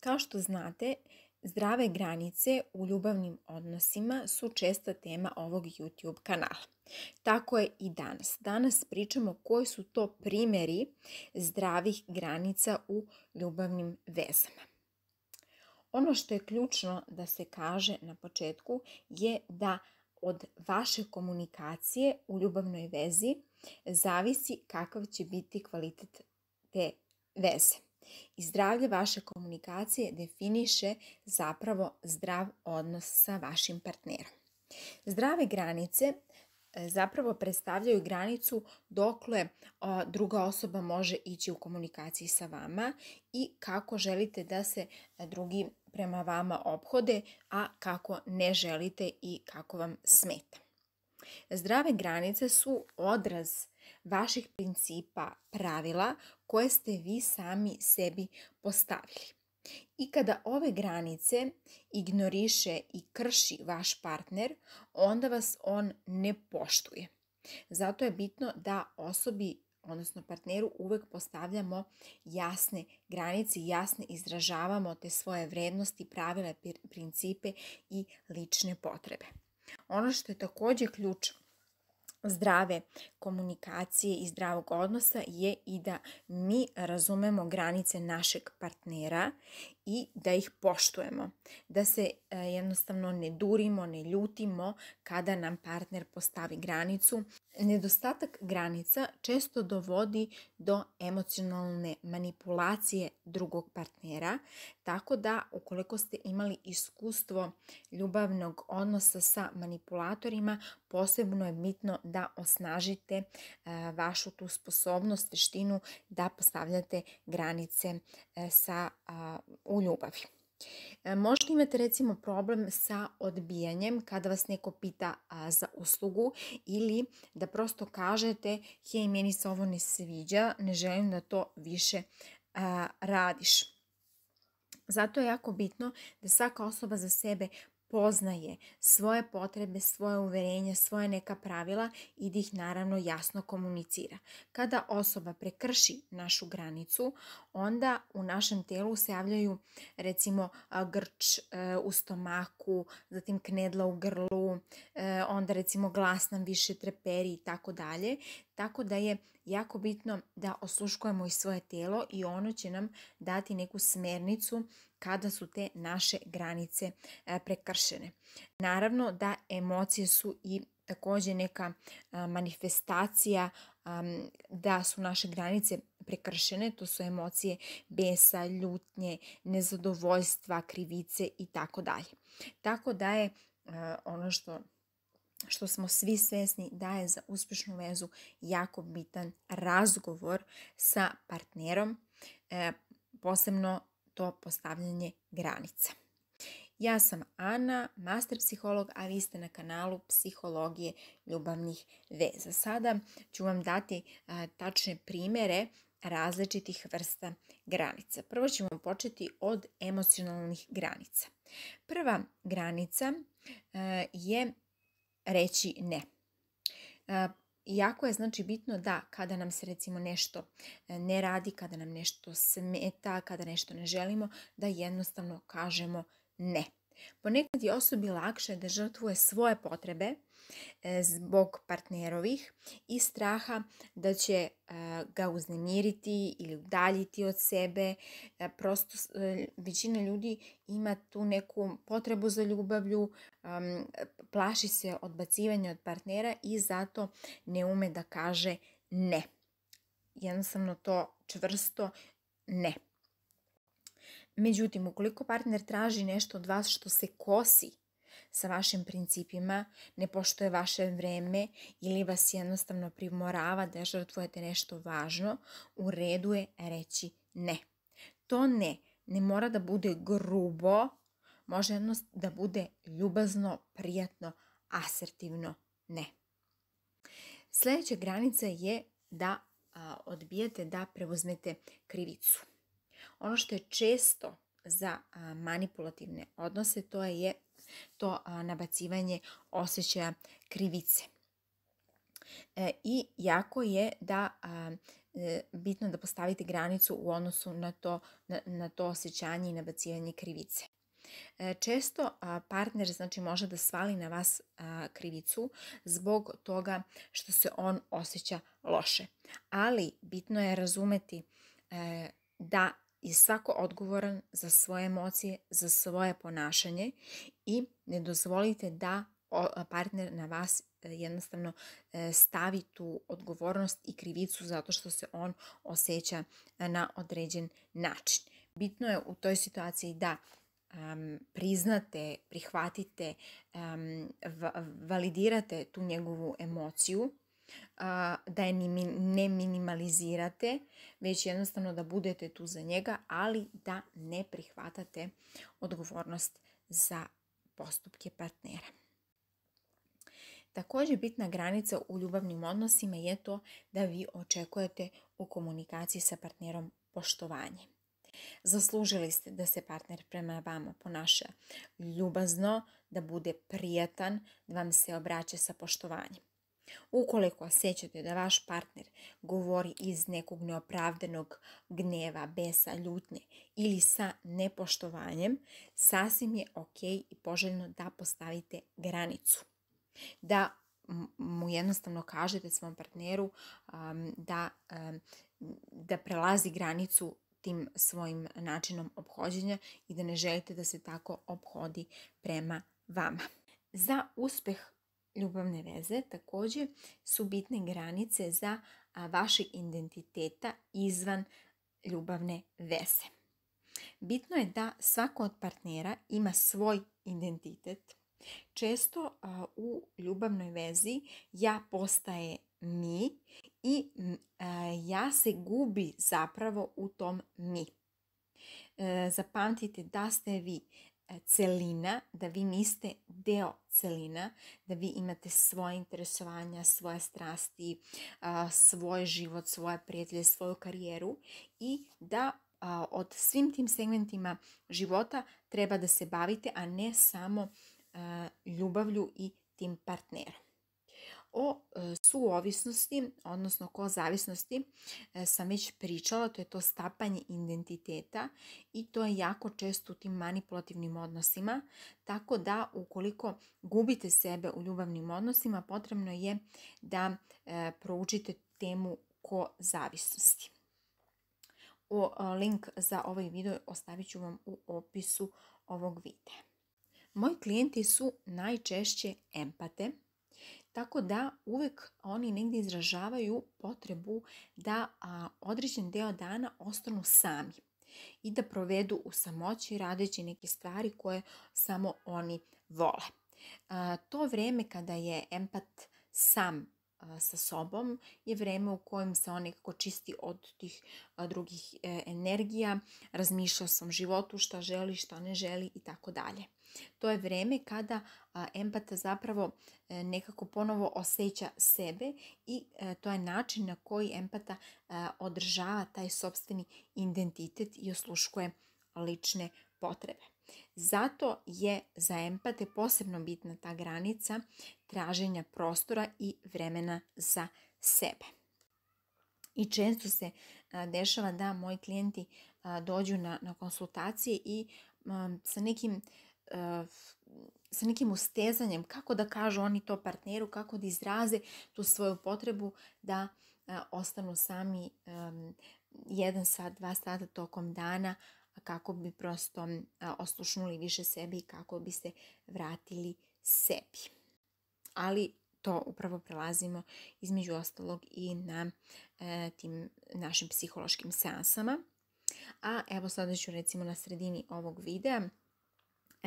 Kao što znate, zdrave granice u ljubavnim odnosima su česta tema ovog YouTube kanala. Tako je i danas. Danas pričamo koji su to primjeri zdravih granica u ljubavnim vezama. Ono što je ključno da se kaže na početku je da od vaše komunikacije u ljubavnoj vezi zavisi kakav će biti kvalitet te veze. I zdravlje vaše komunikacije definiše zapravo zdrav odnos sa vašim partnerom. Zdrave granice e, zapravo predstavljaju granicu dokle druga osoba može ići u komunikaciji sa vama i kako želite da se drugi prema vama obhode, a kako ne želite i kako vam smeta. Zdrave granice su odraz vaših principa, pravila koje ste vi sami sebi postavili. I kada ove granice ignoriše i krši vaš partner, onda vas on ne poštuje. Zato je bitno da osobi odnosno partneru uvek postavljamo jasne granice, jasne izražavamo te svoje vrednosti, pravile, principe i lične potrebe. Ono što je također ključ zdrave komunikacije i zdravog odnosa je i da mi razumemo granice našeg partnera i da ih poštujemo. Da se e, jednostavno ne durimo, ne ljutimo kada nam partner postavi granicu. Nedostatak granica često dovodi do emocionalne manipulacije drugog partnera, tako da ukoliko ste imali iskustvo ljubavnog odnosa sa manipulatorima, posebno je bitno da osnažite e, vašu tu sposobnost, veštinu da postavljate granice e, sa u ljubavi. E, možda imate recimo problem sa odbijanjem kada vas neko pita za uslugu ili da prosto kažete hej, meni se ovo ne sviđa, ne želim da to više radiš. Zato je jako bitno da svaka osoba za sebe poznaje svoje potrebe, svoje uverenja, svoje neka pravila i da ih naravno jasno komunicira. Kada osoba prekrši našu granicu, onda u našem telu se javljaju recimo grč e, u stomaku, zatim knedla u grlu, e, onda recimo glas nam više treperi i tako dalje. Tako da je jako bitno da osluškujemo i svoje telo i ono će nam dati neku smernicu kada su te naše granice e, prekršene. Naravno da emocije su i također neka manifestacija da su naše granice prekršene, to su emocije besa, ljutnje, nezadovoljstva, krivice i tako dalje. Tako da je ono što što smo svi svjesni da je za uspješnu vezu jako bitan razgovor sa partnerom, e, posebno to postavljanje granica. Ja sam Ana, master psiholog, a vi ste na kanalu Psihologije ljubavnih veza. Sada ću vam dati tačne primjere različitih vrsta granica. Prvo ćemo početi od emocionalnih granica. Prva granica je reći ne. Jako je znači bitno da kada nam se recimo nešto e, ne radi, kada nam nešto smeta, kada nešto ne želimo, da jednostavno kažemo ne. Ponekad je osobi lakše da žrtvuje svoje potrebe e, zbog partnerovih i straha da će e, ga uznemiriti ili udaljiti od sebe. E, prosto većina ljudi ima tu neku potrebu za ljubavlju, plaši se odbacivanja od partnera i zato ne ume da kaže ne. Jednostavno to čvrsto ne. Međutim, ukoliko partner traži nešto od vas što se kosi sa vašim principima, ne poštuje vaše vreme ili vas jednostavno primorava da žrtvujete nešto važno, u redu je reći ne. To ne, ne mora da bude grubo, može jednostavno da bude ljubazno, prijatno, asertivno ne. Sljedeća granica je da odbijete da preuzmete krivicu. Ono što je često za manipulativne odnose to je to nabacivanje osjećaja krivice. E, I jako je da e, bitno da postavite granicu u odnosu na to, na, na to osjećanje i nabacivanje krivice. E, često partner znači može da svali na vas krivicu zbog toga što se on osjeća loše. Ali bitno je razumeti da je svako odgovoran za svoje emocije, za svoje ponašanje i ne dozvolite da partner na vas e, jednostavno stavi tu odgovornost i krivicu zato što se on osjeća na određen način. Bitno je u toj situaciji da priznate, prihvatite, validirate tu njegovu emociju, da je ne minimalizirate, već jednostavno da budete tu za njega, ali da ne prihvatate odgovornost za postupke partnera. Također bitna granica u ljubavnim odnosima je to da vi očekujete u komunikaciji sa partnerom poštovanje. Zaslužili ste da se partner prema vama ponaša ljubazno, da bude prijatan, da vam se obraća sa poštovanjem. Ukoliko osjećate da vaš partner govori iz nekog neopravdanog gneva, besa, ljutne ili sa nepoštovanjem, sasvim je ok i poželjno da postavite granicu. Da mu jednostavno kažete svom partneru da, da prelazi granicu tim svojim načinom obhođenja i da ne želite da se tako obhodi prema vama. Za uspeh ljubavne veze također su bitne granice za vašeg identiteta izvan ljubavne veze. Bitno je da svako od partnera ima svoj identitet. Često u ljubavnoj vezi ja postaje mi i ja se gubi zapravo u tom mi. E, zapamtite da ste vi celina, da vi niste deo celina, da vi imate svoje interesovanja, svoje strasti, svoj život, svoje prijatelje, svoju karijeru i da od svim tim segmentima života treba da se bavite, a ne samo ljubavlju i tim partnerom. O e, suovisnosti, odnosno ko zavisnosti, e, sam već pričala, to je to stapanje identiteta i to je jako često u tim manipulativnim odnosima, tako da ukoliko gubite sebe u ljubavnim odnosima, potrebno je da e, proučite temu ko zavisnosti. O, link za ovaj video ostavit ću vam u opisu ovog videa. Moji klijenti su najčešće empate, tako da uvijek oni negdje izražavaju potrebu da a, određen deo dana ostanu sami i da provedu u samoći radeći neke stvari koje samo oni vole. to vrijeme kada je empat sam sa sobom je vrijeme u kojem se on nekako čisti od tih drugih e, energija, razmišlja o svom životu, šta želi, šta ne želi i tako dalje. To je vrijeme kada empata zapravo e, nekako ponovo osjeća sebe i e, to je način na koji empata održava taj sobstveni identitet i osluškuje lične potrebe. Zato je za empate posebno bitna ta granica traženja prostora i vremena za sebe. I često se dešava da moji klijenti dođu na, na konsultacije i sa nekim sa nekim ustezanjem kako da kažu oni to partneru, kako da izraze tu svoju potrebu da ostanu sami jedan sat, dva sata tokom dana, kako bi prosto oslušnuli više sebi i kako bi se vratili sebi. Ali to upravo prelazimo između ostalog i na tim našim psihološkim seansama. A evo sada ću recimo na sredini ovog videa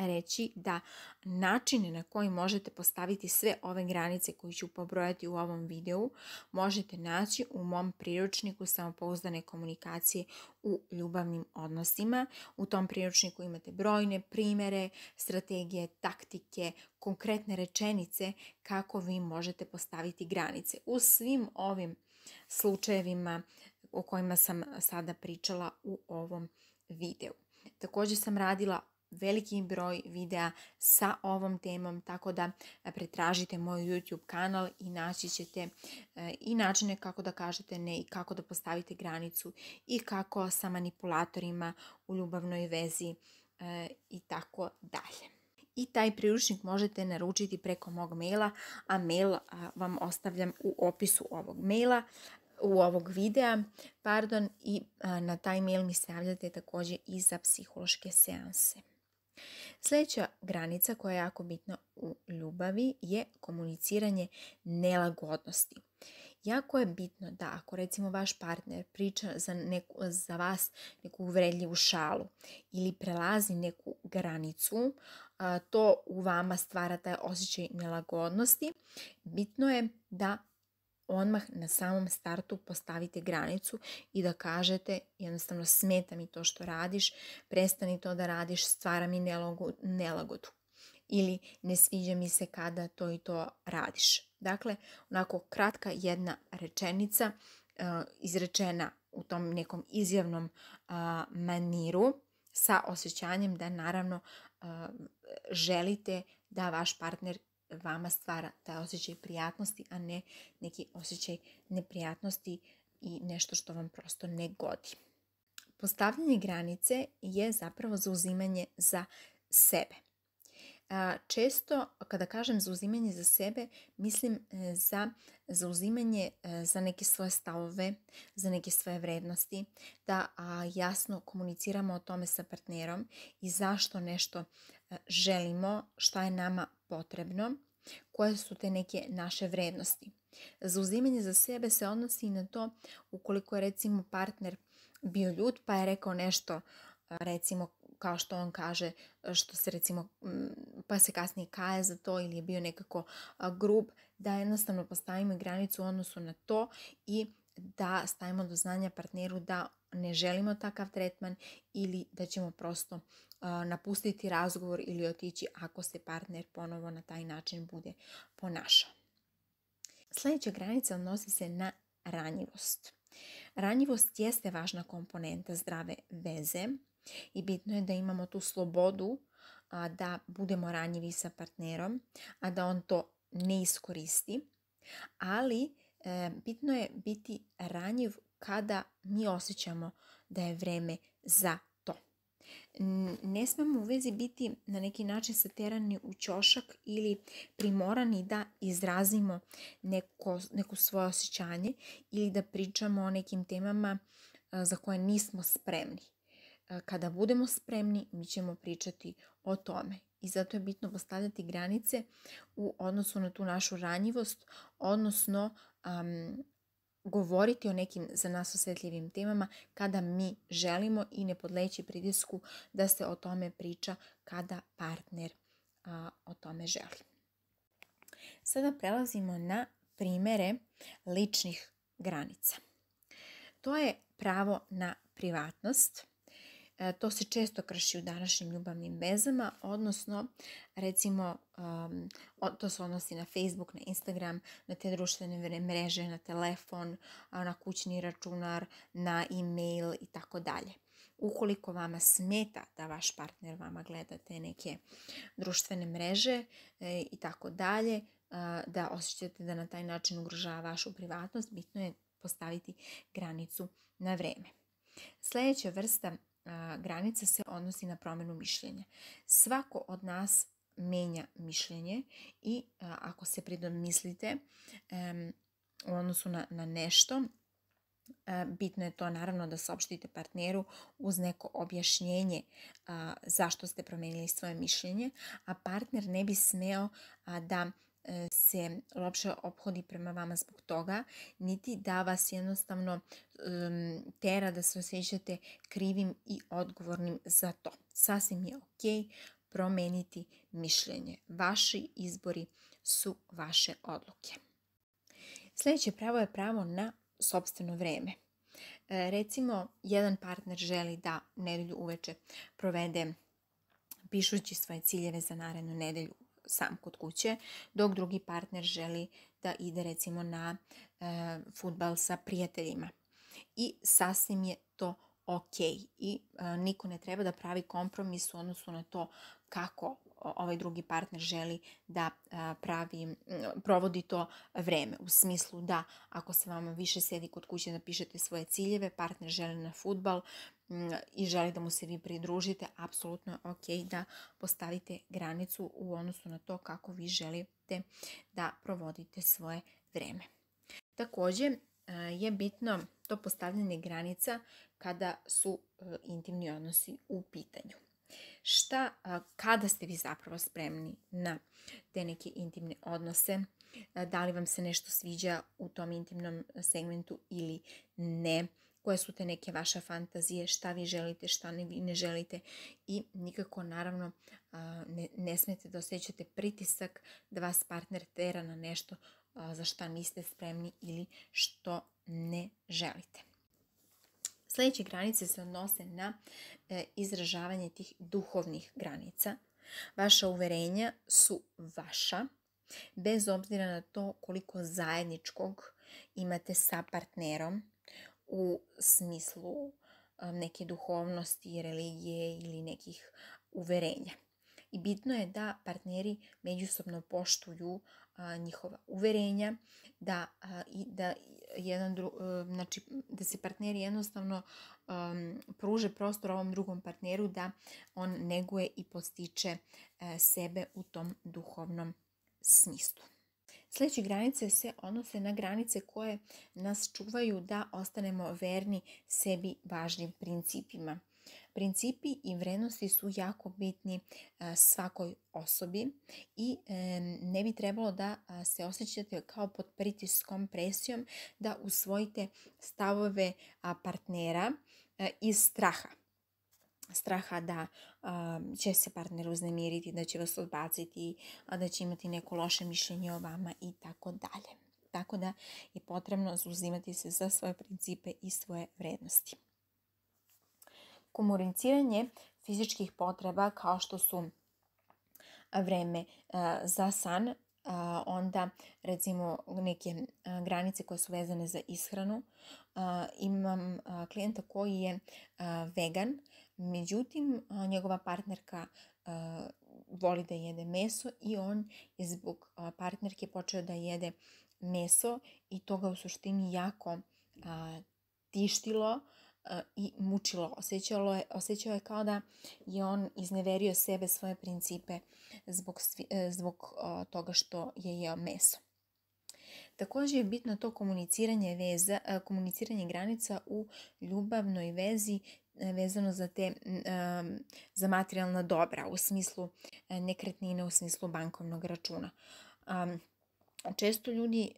reći da načine na koji možete postaviti sve ove granice koje ću pobrojati u ovom videu možete naći u mom priručniku samopouzdane komunikacije u ljubavnim odnosima. U tom priručniku imate brojne primere, strategije, taktike, konkretne rečenice kako vi možete postaviti granice. U svim ovim slučajevima o kojima sam sada pričala u ovom videu. Također sam radila veliki broj videa sa ovom temom, tako da pretražite moj YouTube kanal i naći ćete i načine kako da kažete ne i kako da postavite granicu i kako sa manipulatorima u ljubavnoj vezi i tako dalje i taj priručnik možete naručiti preko mog maila, a mail vam ostavljam u opisu ovog maila u ovog videa, pardon, i na taj mail mi se javljate također i za psihološke seanse. Sljedeća granica koja je jako bitna u ljubavi je komuniciranje nelagodnosti. Jako je bitno da ako recimo vaš partner priča za, neku, za vas neku uvredljivu šalu ili prelazi neku granicu, to u vama stvara taj osjećaj nelagodnosti, bitno je da odmah na samom startu postavite granicu i da kažete jednostavno smeta mi to što radiš, prestani to da radiš, stvara mi nelagodu. Ili ne sviđa mi se kada to i to radiš. Dakle, onako kratka jedna rečenica uh, izrečena u tom nekom izjavnom maniru sa osjećanjem da naravno želite da vaš partner vama stvara taj osjećaj prijatnosti, a ne neki osjećaj neprijatnosti i nešto što vam prosto ne godi. Postavljanje granice je zapravo zauzimanje za sebe. Često kada kažem zauzimanje za sebe, mislim e, za zauzimanje e, za neke svoje stavove, za neke svoje vrednosti, da jasno komuniciramo o tome sa partnerom i zašto nešto e, želimo, šta je nama potrebno, koje su te neke naše vrednosti. Zauzimanje za sebe se odnosi i na to ukoliko je recimo partner bio ljud pa je rekao nešto recimo kao što on kaže, što se recimo, pa se kasnije kaje za to ili je bio nekako grub, da jednostavno postavimo granicu u odnosu na to i da stavimo do znanja partneru da ne želimo takav tretman ili da ćemo prosto napustiti razgovor ili otići ako se partner ponovo na taj način bude ponašao. Sljedeća granica odnosi se na ranjivost. Ranjivost jeste važna komponenta zdrave veze i bitno je da imamo tu slobodu da budemo ranjivi sa partnerom, a da on to ne iskoristi. Ali e, bitno je biti ranjiv kada mi osjećamo da je vreme za. Ne smemo u vezi biti na neki način saterani u ćošak ili primorani da izrazimo neko, neko svoje osjećanje ili da pričamo o nekim temama za koje nismo spremni kada budemo spremni, mi ćemo pričati o tome. I zato je bitno postavljati granice u odnosu na tu našu ranjivost, odnosno govoriti o nekim za nas osjetljivim temama kada mi želimo i ne podleći pritisku da se o tome priča kada partner o tome želi. Sada prelazimo na primere ličnih granica. To je pravo na privatnost to se često krši u današnjim ljubavnim vezama, odnosno recimo to se odnosi na Facebook, na Instagram, na te društvene mreže, na telefon, na kućni računar, na e-mail i tako dalje. Ukoliko vama smeta da vaš partner vama gleda te neke društvene mreže e, i tako dalje, da osjećate da na taj način ugrožava vašu privatnost, bitno je postaviti granicu na vreme. Sljedeća vrsta granica se odnosi na promjenu mišljenja. Svako od nas menja mišljenje i ako se mislite u odnosu na, nešto, bitno je to naravno da saopštite partneru uz neko objašnjenje zašto ste promijenili svoje mišljenje, a partner ne bi smeo da se lopše ophodi prema vama zbog toga, niti da vas jednostavno tera da se osjećate krivim i odgovornim za to. Sasvim je ok promeniti mišljenje. Vaši izbori su vaše odluke. Sljedeće pravo je pravo na sobstveno vreme. E, recimo, jedan partner želi da nedelju uveče provede pišući svoje ciljeve za narednu nedelju sam kod kuće, dok drugi partner želi da ide recimo na e, futbal sa prijateljima. I sasvim je to ok i niko ne treba da pravi kompromis u odnosu na to kako ovaj drugi partner želi da pravi, provodi to vreme. U smislu da ako se vama više sedi kod kuće da pišete svoje ciljeve, partner želi na futbal i želi da mu se vi pridružite, apsolutno je ok da postavite granicu u odnosu na to kako vi želite da provodite svoje vreme. Također je bitno to postavljanje granica kada su intimni odnosi u pitanju. Šta, kada ste vi zapravo spremni na te neke intimne odnose, da li vam se nešto sviđa u tom intimnom segmentu ili ne, koje su te neke vaše fantazije, šta vi želite, šta vi ne želite i nikako naravno ne, ne smijete da osjećate pritisak da vas partner tera na nešto za šta niste spremni ili što ne želite. Sljedeće granice se odnose na e, izražavanje tih duhovnih granica. Vaša uverenja su vaša, bez obzira na to koliko zajedničkog imate sa partnerom u smislu e, neke duhovnosti, religije ili nekih uverenja. I bitno je da partneri međusobno poštuju njihova uverenja, da, i da jedan dru, e, znači da se partneri jednostavno um, pruže prostor ovom drugom partneru da on neguje i postiče e, sebe u tom duhovnom smislu. Sljedeće granice se odnose na granice koje nas čuvaju da ostanemo verni sebi važnim principima. Principi i vrednosti su jako bitni svakoj osobi i ne bi trebalo da se osjećate kao pod pritiskom, presijom da usvojite stavove partnera e, iz straha straha da će se partner uznemiriti, da će vas odbaciti, da će imati neko loše mišljenje o vama i tako dalje. Tako da je potrebno zauzimati se za svoje principe i svoje vrednosti komuniciranje fizičkih potreba kao što su vreme za san, onda recimo neke granice koje su vezane za ishranu. Imam klijenta koji je vegan, međutim njegova partnerka voli da jede meso i on je zbog partnerke počeo da jede meso i to ga u suštini jako tištilo i mučilo. Osjećalo je, osjećao je kao da je on izneverio sebe, svoje principe zbog, e, zbog toga što je jeo meso. Također je bitno to komuniciranje veza, komuniciranje granica u ljubavnoj vezi vezano za te za materijalna dobra u smislu nekretnine, u smislu bankovnog računa. Često ljudi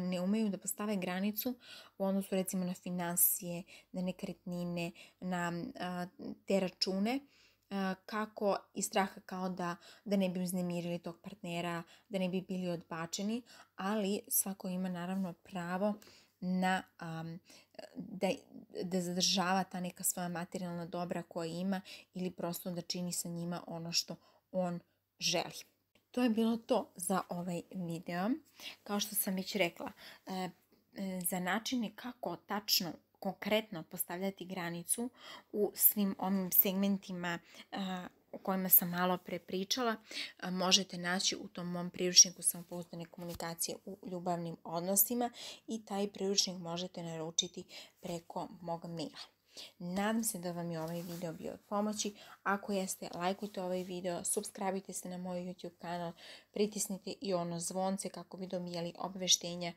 ne umeju da postave granicu u odnosu recimo na financije, na nekretnine, na te račune, kako iz straha kao da, da ne bi uznemirili tog partnera, da ne bi bili odbačeni, ali svako ima naravno pravo na da, da zadržava ta neka svoja materijalna dobra koja ima ili prosto da čini sa njima ono što on želi. To je bilo to za ovaj video. Kao što sam već rekla, e, e, za načine kako tačno konkretno postavljati granicu u svim ovim segmentima o kojima sam malo pre pričala, možete naći u tom mom priručniku samopouzdane komunikacije u ljubavnim odnosima i taj priručnik možete naručiti preko mog maila. Nadam se da vam je ovaj video bio od pomoći. Ako jeste, lajkujte ovaj video, subscribeite se na moj YouTube kanal, pritisnite i ono zvonce kako bi dobijali obveštenja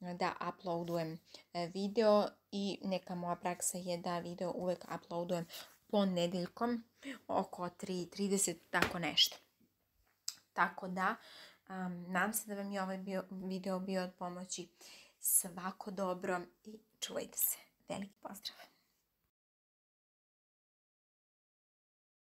da uploadujem e, video i neka moja praksa je da video uvek uploadujem ponedeljkom oko 3.30, tako nešto. Tako da, nadam se da vam je ovaj video bio od pomoći. Svako dobro i čuvajte se. Veliki pozdrav!